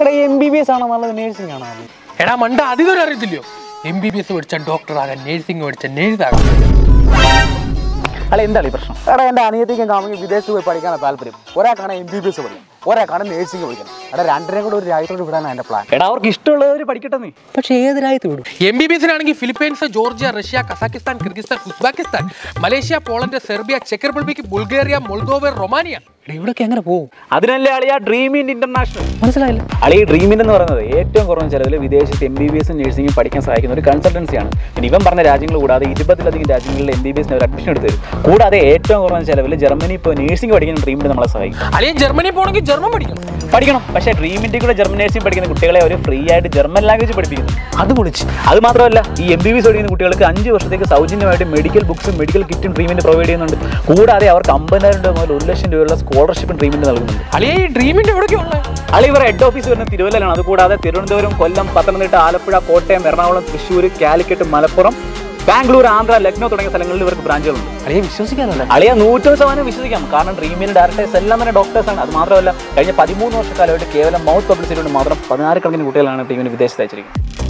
എടാ M B B S ആണോ നല്ലത്? നേഴ്സിംഗ് ആണോ എടാ മണ്ട അതിതൊരു അറിയത്തില്ലയോ? എം ബി ബി എസ് പഠിച്ച ഡോക്ടറാകാൻ നേഴ്സിംഗ് പഠിച്ച നേഴ്സാകാൻ അല്ല എന്താണ് ഈ പ്രശ്നം? എടാ എന്റെ അനിയത്തേക്കും കാമെങ്കിൽ വിദേശത്ത് പോയി പഠിക്കാനാണ് താല്പര്യം. ഒരാൾക്കാണ് എം ബി ബി എസ് പഠിക്കണം ഒരാൾക്കാണ് നേഴ്സിംഗ് പഠിക്കണം എടാ രണ്ടിനെയും കൂടെ ഒരു രാജ്യത്തോട് വിടാനാണ് എന്റെ പ്ലാൻ എടാ അവർക്ക് ഇഷ്ടമുള്ളവർ പഠിക്കട്ടെ നീ. പക്ഷേ ഏത് രാജ്യത്ത് വിടും? M B B എസിനാണെങ്കിൽ Philippines Georgia Russia Kazakhstan Kyrgyzstan Uzbekistan Malaysia Poland Serbia check Republic Bulgaria Moldova Romania. എടാ ഇവിടൊക്കെ എങ്ങനെ പോകും? അതിനല്ലേ അളിയ ഡ്രീം ഇൻ ഇന്റർനാഷണൽ മനസ്സിലായില്ല. അളി ഡ്രീം ഇൻ എന്ന് പറയുന്നത് ഏറ്റവും കുറഞ്ഞ ചിലവിൽ വിദേശത്ത് എം ബി ബി എസും നഴ്സിംഗും പഠിക്കാൻ സഹായിക്കുന്ന ഒരു കൺസൾട്ടൻസിയാണ് പിന്നെ ഇവൻ പറഞ്ഞ രാജ്യങ്ങൾ കൂടാതെ ഇരുപതിലധികം രാജ്യങ്ങളിൽ എം ബി ബി എസിന് അവർ അഡ്മിഷൻ എടുത്തു കൂടാതെ ഏറ്റവും കുറഞ്ഞ ചിലവിൽ ജർമ്മനി ഇപ്പോൾ നഴ്സിംഗ് പഠിക്കുന്ന ഡ്രീം ഇൻ നമ്മളെ സഹായിക്കും. അല്ലെങ്കിൽ ജർമ്മനി പോകണമെങ്കിൽ ജർമ്മൻ പഠിക്കണം. പഠിക്കണം. പക്ഷേ ഡ്രീമിന്റെ കൂടെ ജർമ്മൻ നേഴ്സിംഗ് പഠിക്കുന്ന കുട്ടികളെ അവർ ഫ്രീ ആയിട്ട് ജർമ്മൻ ലാംഗ്വേജ് പഠിപ്പിക്കുന്നു. അത് പൊളിച്ച്. അത് മാത്രമല്ല ഈ എം ബി ബി എസ് പഠിക്കുന്ന കുട്ടികൾക്ക് അഞ്ച് വർഷത്തേക്ക് സൗജന്യമായിട്ട് മെഡിക്കൽ ബുക്സും മെഡിക്കൽ കിറ്റും ട്രീറ്റ്മെന്റ് പ്രൊവൈഡ് ചെയ്യുന്നുണ്ട്. കൂടാതെ അവർക്ക് അമ്പതിനായിരം രൂപ മുതൽ ഒരു ലക്ഷം രൂപയുള്ള സ്കോളർഷിപ്പും ട്രീറ്റ്മെന്റ് നൽകുന്നുണ്ട്. അല്ലെങ്കിൽ ഈ ഡ്രീമിന്റെ ഉള്ളത് അളി ഇവർ ഹെഡ് ഓഫീസ് വരുന്ന തിരുവല്ലയിലാണ്. അതുകൂടാതെ തിരുവനന്തപുരം കൊല്ലം പത്തനംതിട്ട ആലപ്പുഴ കോട്ടയം എറണാകുളം തൃശ്ശൂർ കാലിക്കറ്റ് മലപ്പുറം ബാംഗ്ലൂർ ആന്ധ്ര ലക്നൗ തുടങ്ങിയ സ്ഥലങ്ങളിൽ ഇവർക്ക് ബ്രാഞ്ചുകളുണ്ട്. അളിയെ വിശ്വസിക്കാനല്ല. അളിയെ നൂറ്റൊരു ശതമാനം വിശ്വസിക്കാം. കാരണം ഡ്രീമിന് ഡയറക്ടേഴ്സ് എല്ലാം തന്നെ ഡോക്ടേഴ്സാണ് അത് മാത്രമല്ല കഴിഞ്ഞ പതിമൂന്ന് വർഷക്കാലമായിട്ട് കേവലം മൗത്ത് പബ്ലിസിറ്റി കൊണ്ട് മാത്രം പതിനാറ് കണക്കിന് കുട്ടികളാണ് ടീമിന് വിദേശത്ത് അയച്ചിരിക്കുന്നത്.